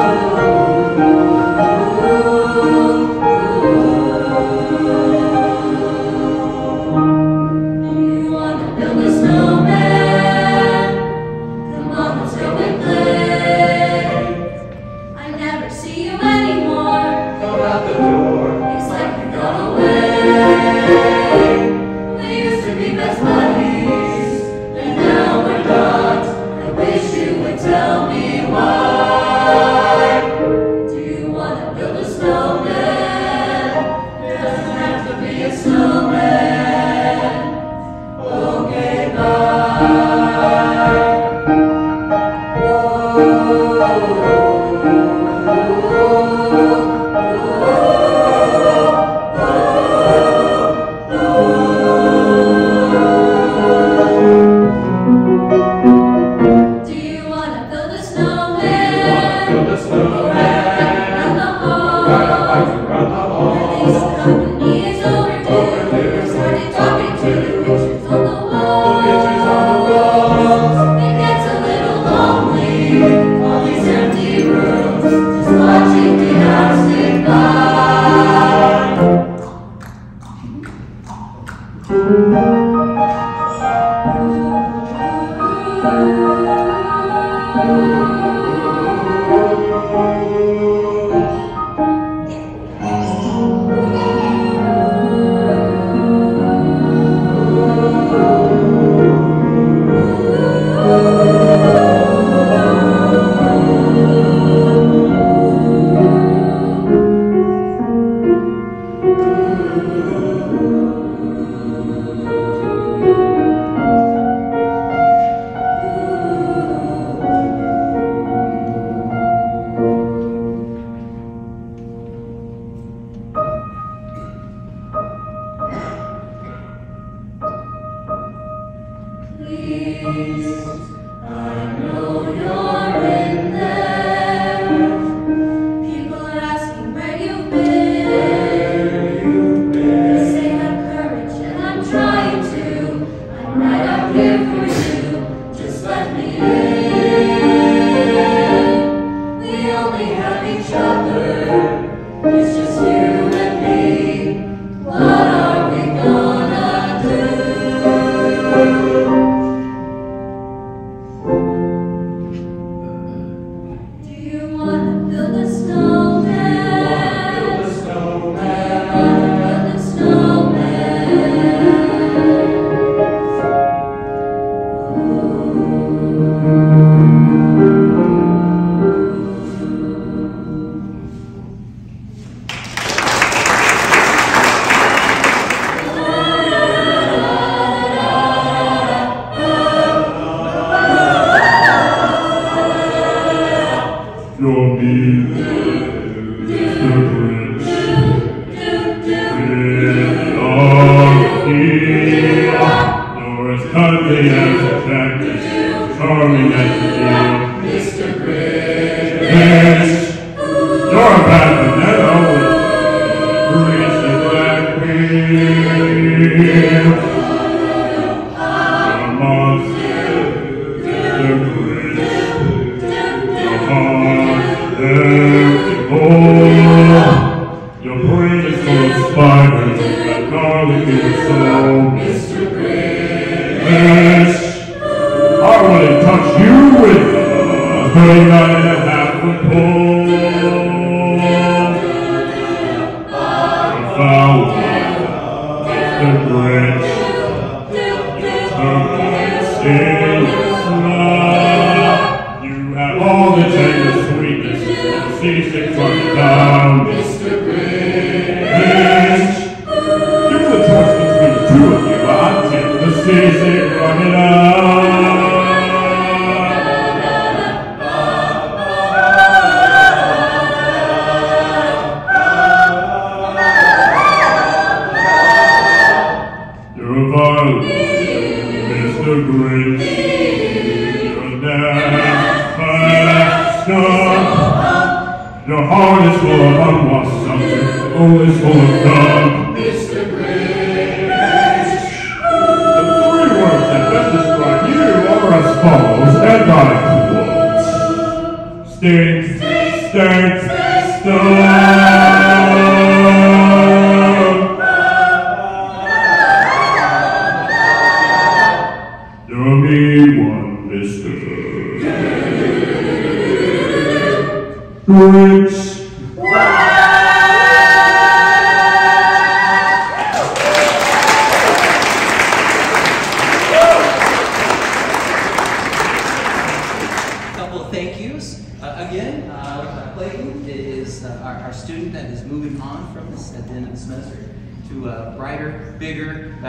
Oh, Lord, lovely as a charming as a touch you with a 39 and a half foot pole.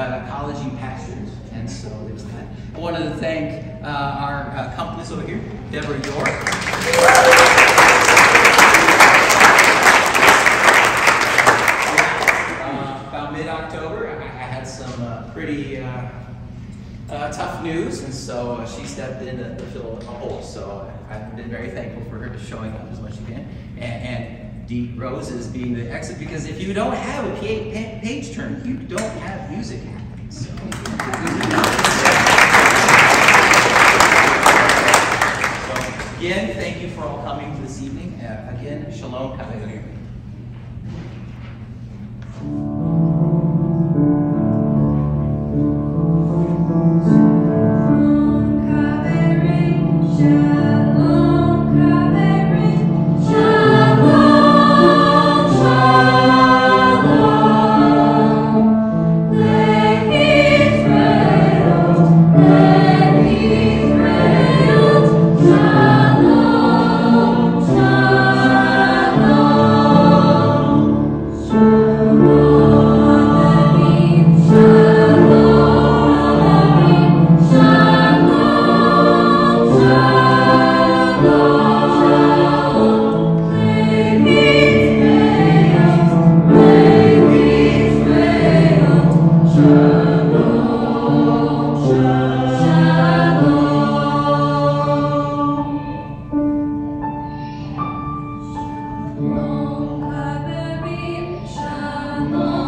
Uh, college pastures. And so there's that. I wanted to thank uh, our uh, accomplice over here, Deborah York. Uh, about mid-October, I, had some uh, pretty tough news, and so she stepped in to, to fill a hole. So I've been very thankful for her just showing up as much as she can, and, and Dee Roses being the exit. Because if you don't have a pa- pa- page turn, you don't have music happening. So. Again, thank you for all coming this evening. Uh, again. Shalom, 나